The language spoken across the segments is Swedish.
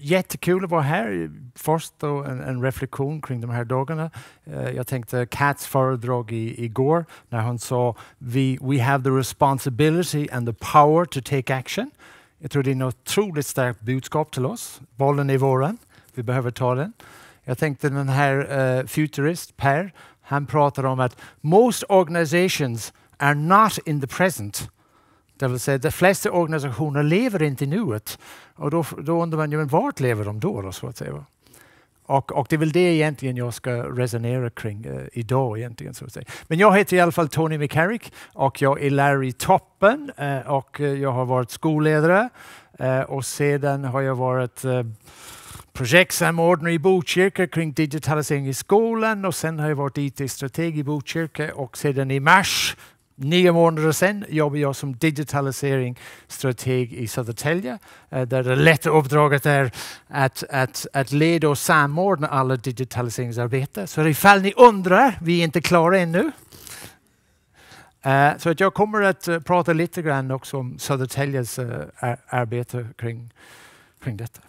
jättekul att vara här. Först då en, en reflektion kring de här dagarna. Uh, jag tänkte Cats föredrag i, igår när hon sa we, we have the responsibility and the power to take action. Jag tror det är ett otroligt starkt budskap till oss. Bollen är våran. Vi behöver ta den. Jag tänkte den här uh, futurist Per, han pratar om att most organizations are not in the present det vill säga, de flesta organisationer lever inte i nuet. Och då, då undrar man ju, men vart lever de då? då så att säga? Och, och, det är väl det egentligen jag ska resonera kring eh, idag. Egentligen, så att säga. Men jag heter i alla fall Tony McCarrick och jag är lärare i toppen eh, och eh, jag har varit skolledare eh, och sedan har jag varit eh, projektsamordnare i Botkyrka kring digitalisering i skolan och sen har jag varit IT-strateg i Botkyrka och sedan i mars nio månader sedan jobbade jag som digitaliseringsstrateg i Södertälje. Eh, där det lätta uppdraget är att, att, att leda och samordna alla digitaliseringsarbete. Så ifall ni undrar, vi är inte klara ännu. Eh, så att jag kommer att eh, prata lite grann också om Södertäljes arbete kring, kring detta.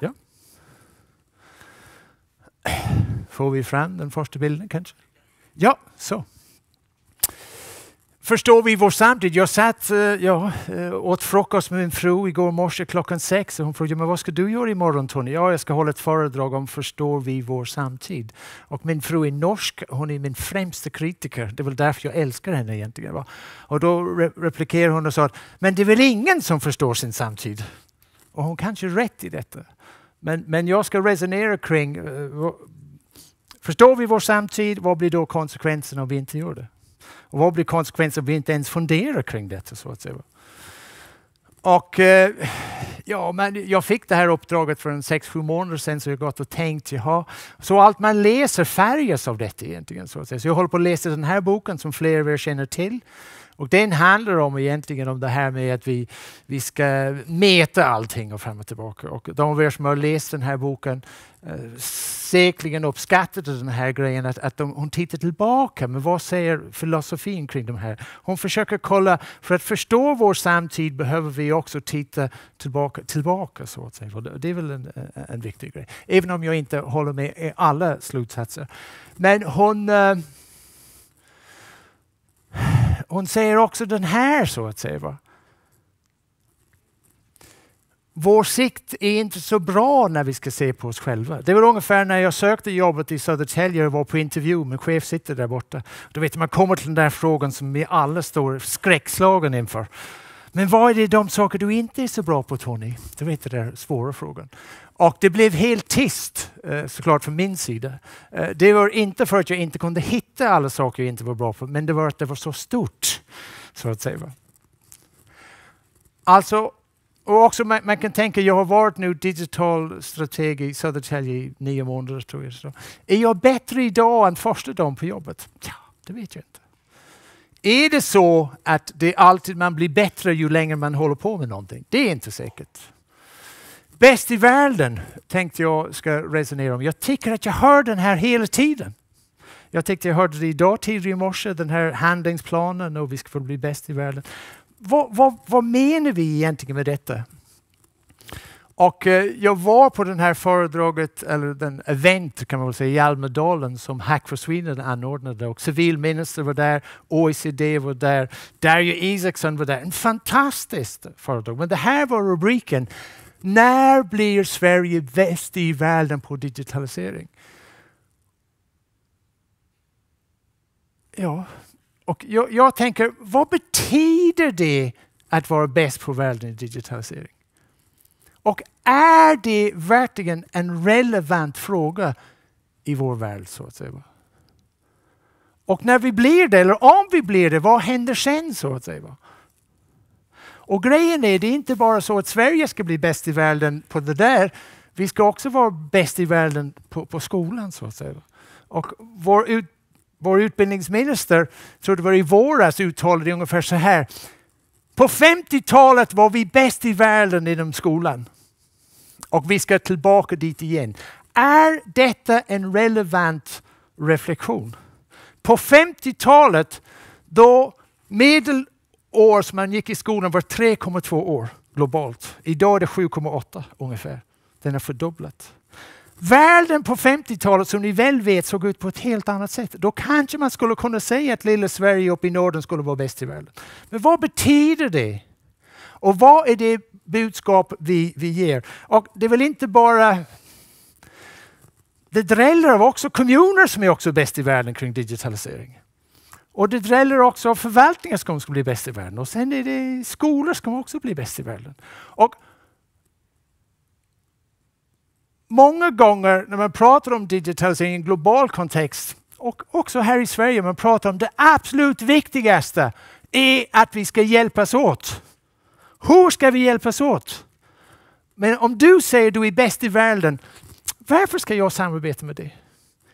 Ja. Får vi fram den första bilden kanske? Ja, så förstår vi vår samtid. Jag satt eh, ja, eh, åt frukost med min fru igår morse klockan sex och hon frågade men vad ska du göra imorgon Tony? Ja, jag ska hålla ett föredrag om Förstår vi vår samtid. Och min fru är norsk, hon är min främsta kritiker. Det är väl därför jag älskar henne egentligen. Va? Och då re replikerade hon och sa att men det är väl ingen som förstår sin samtid? Och hon kanske rätt i detta. Men, men jag ska resonera kring uh, Förstår vi vår samtid? Vad blir då konsekvenserna om vi inte gör det? Och vad blir konsekvensen om vi inte ens funderar kring detta? Så att säga. Och eh, ja, men jag fick det här uppdraget för en sex, sju månader sedan så jag gått och tänkt, jaha. Så allt man läser färgas av detta egentligen. Så, att säga. så jag håller på att läsa den här boken som fler av er känner till. Och den handlar om egentligen om det här med att vi, vi ska mäta allting och fram och tillbaka. Och de av er som har läst den här boken eh, säkerligen uppskattade den här grejen att, att de, hon tittar tillbaka. Men vad säger filosofin kring de här? Hon försöker kolla, för att förstå vår samtid behöver vi också titta tillbaka. tillbaka så att säga. Det är väl en, eh, en viktig grej. Även om jag inte håller med i alla slutsatser. Men hon eh, hon säger också den här så att säga. Va? Vår sikt är inte så bra när vi ska se på oss själva. Det var ungefär när jag sökte jobbet i Södertälje och var på intervju. Min chef sitter där borta. Då vet man kommer till den där frågan som vi alla står skräckslagen inför. Men vad är det de saker du inte är så bra på Tony? Det var inte den svåra frågan. Och det blev helt tyst eh, såklart från min sida. Eh, det var inte för att jag inte kunde hitta alla saker jag inte var bra på, men det var att det var så stort. Så att säga. Alltså, och också man, man, kan tänka, jag har varit nu digital strateg i Södertälje i nio månader tror jag. Så. Är jag bättre idag än första dagen på jobbet? Ja, det vet jag inte. Är det så att det alltid man blir bättre ju längre man håller på med någonting? Det är inte säkert. Bäst i världen tänkte jag ska resonera om. Jag tycker att jag hör den här hela tiden. Jag tyckte jag hörde det idag tidigare i morse, den här handlingsplanen och vi ska få bli bäst i världen. Vad, vad, vad menar vi egentligen med detta? Och eh, jag var på den här föredraget, eller den event kan man väl säga, i Almedalen som Hack for Sweden anordnade och civilminister var där, OECD var där, Dario Isaksson var där. En fantastisk föredrag. Men det här var rubriken när blir Sverige bäst i världen på digitalisering? Ja, och jag, jag tänker, vad betyder det att vara bäst på världen i digitalisering? Och är det verkligen en relevant fråga i vår värld? så att säga? Och när vi blir det, eller om vi blir det, vad händer sen? så att säga? Och grejen är, det är inte bara så att Sverige ska bli bäst i världen på det där. Vi ska också vara bäst i världen på, på skolan så att säga. Och vår, ut, vår utbildningsminister, tror det var i våras, uttalade ungefär så här. På 50-talet var vi bäst i världen inom skolan. Och vi ska tillbaka dit igen. Är detta en relevant reflektion? På 50-talet då medelår som man gick i skolan var 3,2 år globalt. Idag är det 7,8 ungefär. Den har fördubblat. Världen på 50-talet som ni väl vet såg ut på ett helt annat sätt. Då kanske man skulle kunna säga att lilla Sverige uppe i Norden skulle vara bäst i världen. Men vad betyder det? Och vad är det budskap vi, vi ger? Och det är väl inte bara det dräller av också kommuner som är också bäst i världen kring digitalisering. Och det dräller också av förvaltningar som ska bli bäst i världen. Och sen är det skolor som också bli bäst i världen. Och många gånger när man pratar om digitalisering i en global kontext och också här i Sverige, man pratar om det absolut viktigaste är att vi ska hjälpas åt. Hur ska vi hjälpas åt? Men om du säger att du är bäst i världen, varför ska jag samarbeta med dig?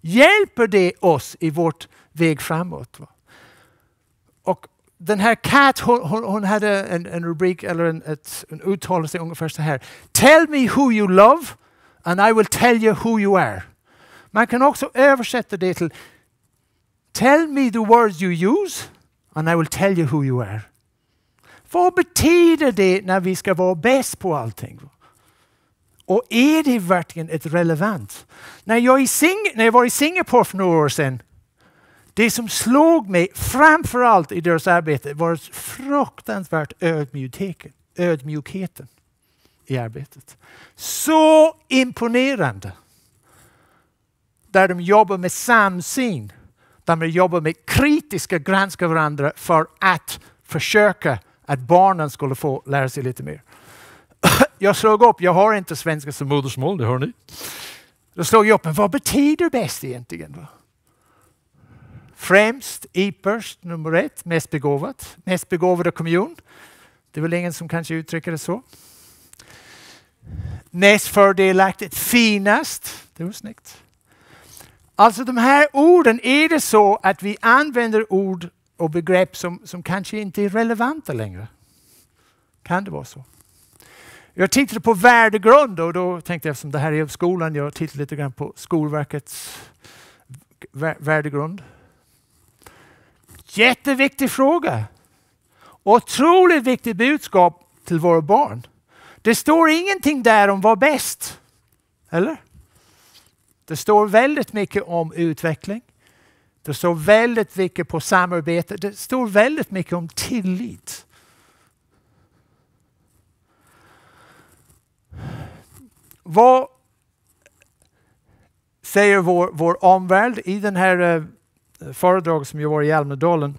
Hjälper det oss i vårt väg framåt? Och den här Kat, hon, hon hade en, en, rubrik eller en, ett, en uttalelse ungefär så här. Tell me who you love and I will tell you who you are. Man kan också översätta det till Tell me the words you use and I will tell you who you are. Vad betyder det när vi ska vara bäst på allting? Och är det verkligen ett relevant? När jag, i Sing när jag var i Singapore för några år sedan, det som slog mig framför allt i deras arbete var fruktansvärt ödmjukheten, ödmjukheten i arbetet. Så imponerande. Där de jobbar med samsyn, där de jobbar med kritiska granska varandra för att försöka att barnen skulle få lära sig lite mer. jag slog upp, jag har inte svenska som modersmål, det hör ni. Då slog jag upp, men vad betyder bäst egentligen? Främst, ypperst, nummer ett, mest begåvat. Mest begåvade kommun. Det är väl ingen som kanske uttrycker det så. Näst fördelaktigt, finast. Det var snyggt. Alltså de här orden, är det så att vi använder ord och begrepp som, som kanske inte är relevanta längre? Kan det vara så? Jag tittade på värdegrund och då tänkte jag, eftersom det här är skolan, jag tittade lite grann på Skolverkets värdegrund. Jätteviktig fråga. Otroligt viktigt budskap till våra barn. Det står ingenting där om vad bäst. Eller? Det står väldigt mycket om utveckling. Det står väldigt mycket på samarbete. Det står väldigt mycket om tillit. Vad säger vår, vår omvärld i den här eh, föredraget som jag var i Almedalen?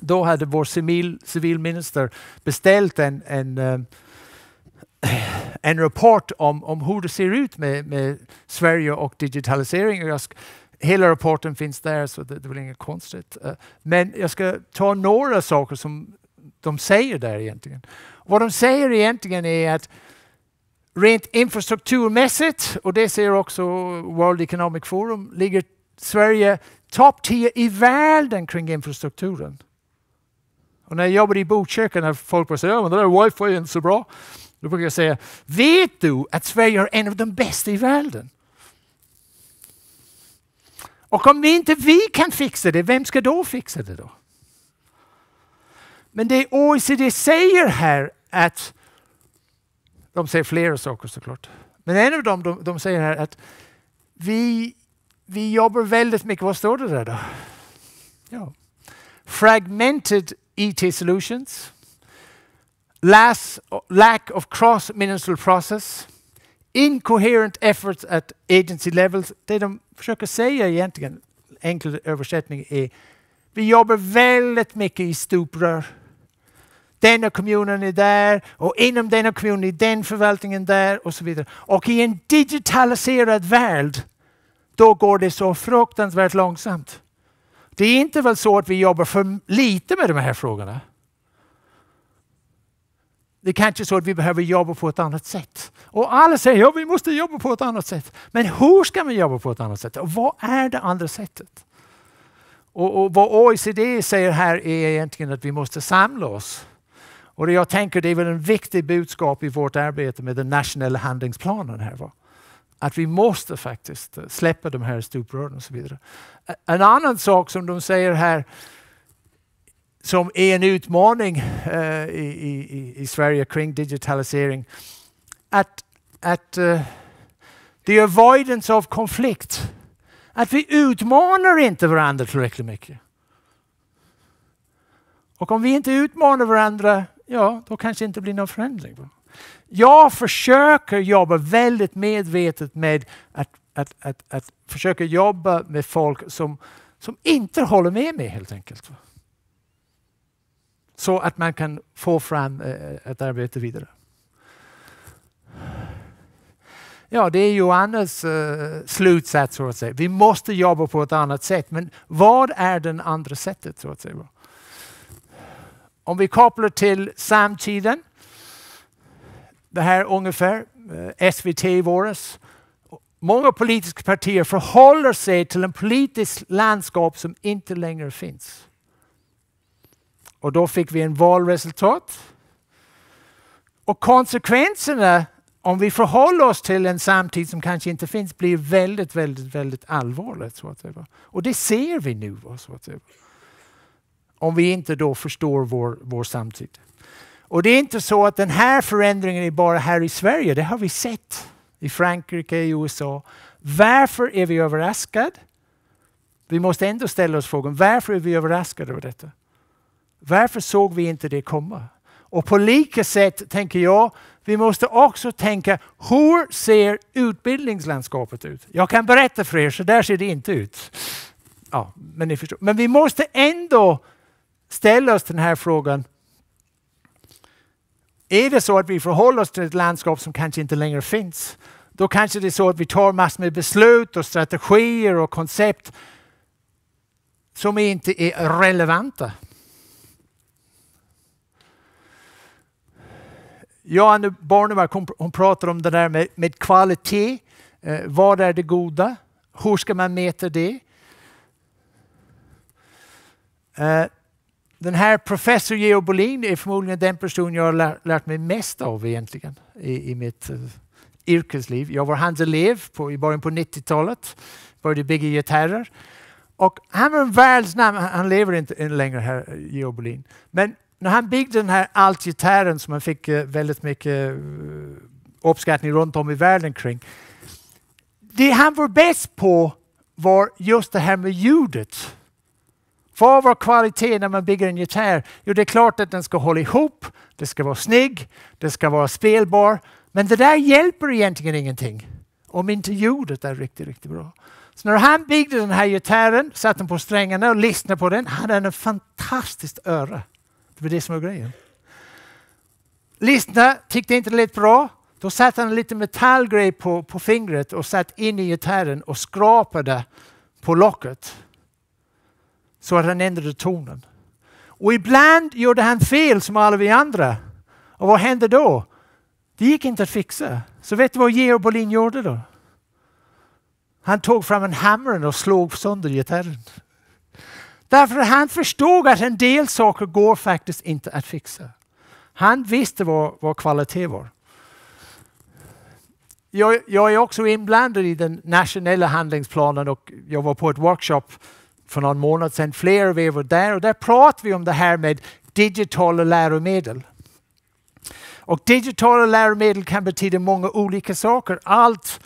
Då hade vår civil, civilminister beställt en, en, eh, en rapport om, om hur det ser ut med, med Sverige och digitalisering. Jag ska, hela rapporten finns där så det, det är väl inget konstigt. Eh, men jag ska ta några saker som de säger där egentligen. Vad de säger egentligen är att Rent infrastrukturmässigt, och det säger också World Economic Forum, ligger Sverige topp 10 i världen kring infrastrukturen. Och när jag jobbade i Botkyrka, när folk bara säger att det där wifi är inte så bra. Då brukar jag säga, vet du att Sverige är en av de bästa i världen? Och om inte vi kan fixa det, vem ska då fixa det då? Men det OECD säger här att de säger flera saker såklart. Men en av dem, de, de säger här att vi, vi jobbar väldigt mycket, vad står det där då? Ja. Fragmented IT solutions, lack of cross-ministerial process, incoherent efforts at agency levels. Det de försöker säga egentligen, enkel översättning, är vi jobbar väldigt mycket i stuprör denna kommunen är där och inom denna kommun är den förvaltningen där och så vidare. Och i en digitaliserad värld, då går det så fruktansvärt långsamt. Det är inte väl så att vi jobbar för lite med de här frågorna. Det är kanske så att vi behöver jobba på ett annat sätt. Och alla säger att ja, vi måste jobba på ett annat sätt. Men hur ska man jobba på ett annat sätt? Och vad är det andra sättet? Och, och vad OECD säger här är egentligen att vi måste samla oss och det jag tänker det är väl en viktig budskap i vårt arbete med den nationella handlingsplanen här. Va? Att vi måste faktiskt eh, släppa de här stuprören och så vidare. En annan sak som de säger här som är en utmaning uh, i, i, i Sverige kring digitalisering. Att, att uh, the avoidance of konflikt. Att vi utmanar inte varandra tillräckligt mycket. Och om vi inte utmanar varandra, ja, då kanske det inte blir någon förändring. Jag försöker jobba väldigt medvetet med att, att, att, att försöka jobba med folk som, som inte håller med mig helt enkelt. Så att man kan få fram eh, ett arbete vidare. Ja, det är Johannes uh, slutsats så att säga. Vi måste jobba på ett annat sätt. Men vad är det andra sättet så att säga? Om vi kopplar till samtiden. Det här ungefär, eh, uh, SVT i våras. Många politiska partier förhåller sig till en politisk landskap som inte längre finns. Och då fick vi en valresultat. Och konsekvenserna om vi förhåller oss till en samtid som kanske inte finns blir väldigt, väldigt, väldigt allvarligt. Så att säga. Och det ser vi nu. Så att säga. Om vi inte då förstår vår, vår samtid. Och det är inte så att den här förändringen är bara här i Sverige. Det har vi sett i Frankrike, i USA. Varför är vi överraskade? Vi måste ändå ställa oss frågan, varför är vi överraskade över detta? Varför såg vi inte det komma? Och på lika sätt tänker jag, vi måste också tänka, hur ser utbildningslandskapet ut? Jag kan berätta för er, så där ser det inte ut. Ja, men, ni förstår. men vi måste ändå ställa oss den här frågan. Är det så att vi förhåller oss till ett landskap som kanske inte längre finns, då kanske det är så att vi tar massor med beslut och strategier och koncept som inte är relevanta. Joanne Barnemark hon, hon pratar om det där med, med kvalitet. Eh, vad är det goda? Hur ska man mäta det? Eh, den här professor Geo Bolin är förmodligen den person jag har lär, lärt mig mest av egentligen i, i mitt uh, yrkesliv. Jag var hans elev på, i början på 90-talet. Började bygga gitarrer. Och han var en världsnamn. Han lever inte längre här, Geo Bolin. Men när han byggde den här altgitarren som han fick eh, väldigt mycket eh, uppskattning runt om i världen kring. Det han var bäst på var just det här med ljudet. Vad var kvaliteten när man bygger en gitarr? Jo, det är klart att den ska hålla ihop, det ska vara snygg, det ska vara spelbar. Men det där hjälper egentligen ingenting om inte ljudet är riktigt, riktigt bra. Så när han byggde den här gitarren, satte den på strängarna och lyssnade på den, hade han ett fantastiskt öra. Det var det som var grejen. Lyssna, tyckte inte det lät bra. Då satte han en liten metallgrej på, på fingret och satt in i gitarren och skrapade på locket. Så att han ändrade tonen. Och ibland gjorde han fel som alla vi andra. Och vad hände då? Det gick inte att fixa. Så vet du vad Georg Bolin gjorde då? Han tog fram en hammare och slog sönder gitarren. Därför att han förstod att en del saker går faktiskt inte att fixa. Han visste vad, vad kvalitet var. Jag, jag, är också inblandad i den nationella handlingsplanen och jag var på ett workshop för någon månad sedan. Flera av er var där och där pratade vi om det här med digitala läromedel. Och digitala läromedel kan betyda många olika saker. Allt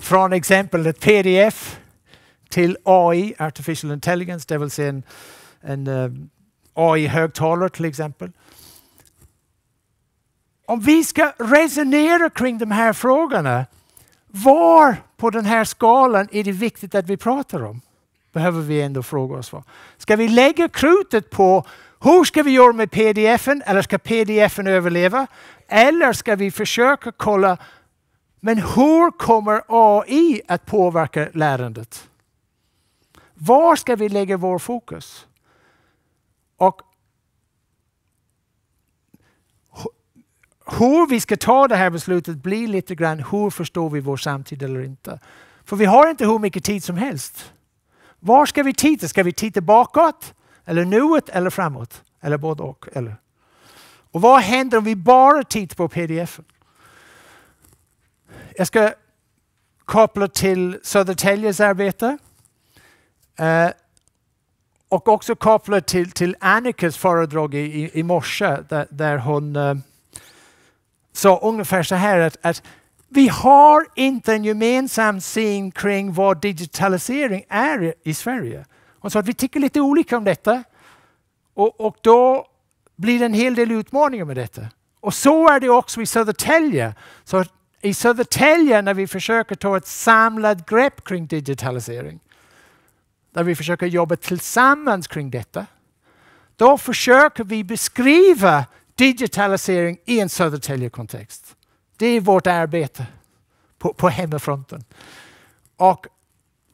från exempel ett pdf till AI, Artificial Intelligence, det vill säga en, en eh, uh, AI-högtalare till exempel. Om vi ska resonera kring de här frågorna, var på den här skalan är det viktigt att vi pratar om? Behöver vi ändå fråga oss. Vad. Ska vi lägga krutet på hur ska vi göra med pdf-en eller ska pdf-en överleva? Eller ska vi försöka kolla men hur kommer AI att påverka lärandet? Var ska vi lägga vår fokus? Och hur vi ska ta det här beslutet blir lite grann hur förstår vi vår samtid eller inte. För vi har inte hur mycket tid som helst. Var ska vi titta? Ska vi titta bakåt? Eller nuet eller framåt? Eller både och. Eller? Och vad händer om vi bara tittar på pdf? Jag ska koppla till Södertäljes arbete. Eh, och också kopplat till, till Annikas föredrag i, i, morse där, där hon eh, sa ungefär så här att, att Vi har inte en gemensam syn kring vad digitalisering är i Sverige. Hon sa att vi tycker lite olika om detta. Och, och då blir det en hel del utmaningar med detta. Och så är det också i Södertälje. Så i Södertälje när vi försöker ta ett samlat grepp kring digitalisering, där vi försöker jobba tillsammans kring detta, då försöker vi beskriva digitalisering i en Södertälje-kontext. Det är vårt arbete på, på hemmafronten. Och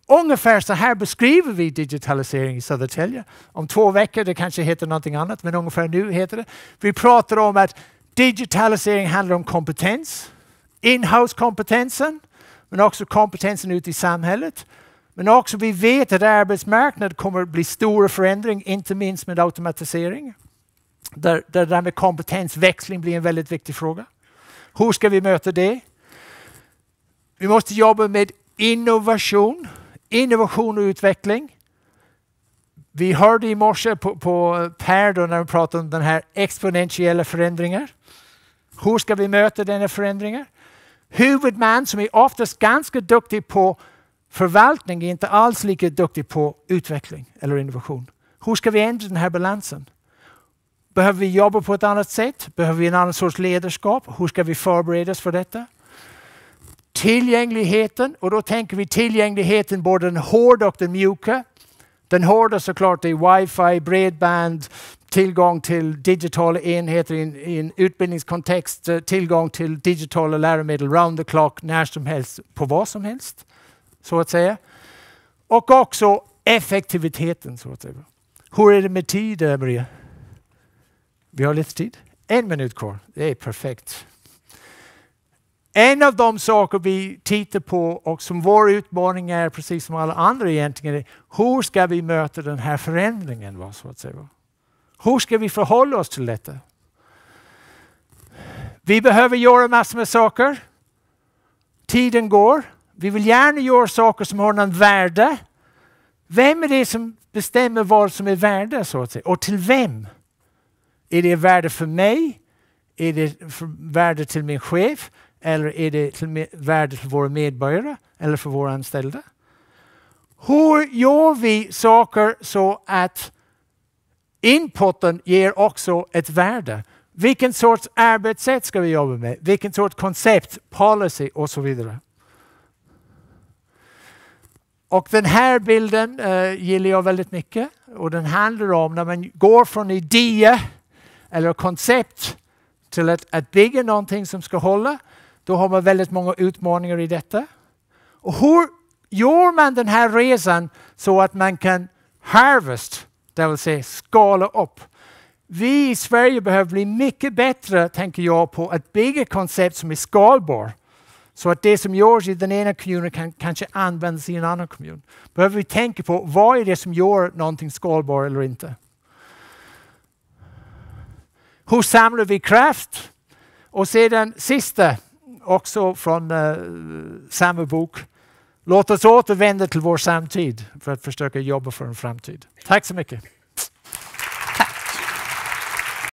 ungefär så här beskriver vi digitalisering i Södertälje. Om två veckor, det kanske heter någonting annat, men ungefär nu heter det. Vi pratar om att digitalisering handlar om kompetens. Inhouse-kompetensen, men också kompetensen ute i samhället. Men också vi vet att arbetsmarknaden kommer att bli stora förändring, inte minst med automatisering. Där, där det där med kompetensväxling blir en väldigt viktig fråga. Hur ska vi möta det? Vi måste jobba med innovation, innovation och utveckling. Vi hörde i morse på, på Per då när vi pratade om den här exponentiella förändringar. Hur ska vi möta denna förändringar? Huvudman som är oftast ganska duktig på förvaltning är inte alls lika duktig på utveckling eller innovation. Hur ska vi ändra den här balansen? Behöver vi jobba på ett annat sätt? Behöver vi en annan sorts ledarskap? Hur ska vi förbereda oss för detta? Tillgängligheten, och då tänker vi tillgängligheten både den hårda och den mjuka. Den hårda såklart är wifi, bredband, tillgång till digitala enheter i en, utbildningskontext, eh, tillgång till digitala läromedel round the clock, när som helst, på vad som helst. Så att säga. Och också effektiviteten. Så att säga. Hur är det med tid, Maria? Vi har lite tid. En minut kvar. Det är perfekt. En av de saker vi tittar på och som vår utmaning är, precis som alla andra egentligen, är hur ska vi möta den här förändringen? Så att säga. Hur ska vi förhålla oss till detta? Vi behöver göra massor med saker. Tiden går. Vi vill gärna göra saker som har någon värde. Vem är det som bestämmer vad som är värde så att säga? Och till vem? Är det värde för mig? Är det värde till min chef? Eller är det till värde för våra medborgare eller för våra anställda? Hur gör vi saker så att inputen ger också ett värde? Vilken sorts arbetssätt ska vi jobba med? Vilken sorts koncept, policy och så vidare. Och den här bilden uh, gillar jag väldigt mycket. Och den handlar om när man går från idé eller koncept till att, att bygga någonting som ska hålla. Då har man väldigt många utmaningar i detta. Och hur gör man den här resan så att man kan harvest, det vill säga skala upp? Vi i Sverige behöver bli mycket bättre, tänker jag, på att bygga koncept som är skalbara. Så att det som görs i den ena kommunen kan kanske användas i en annan kommun. Behöver vi tänka på vad är det som gör någonting skalbart eller inte? Hur samlar vi kraft? Och sedan sista, också från uh, samma bok. Låt oss återvända till vår samtid för att försöka jobba för en framtid. Tack så mycket.